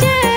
share.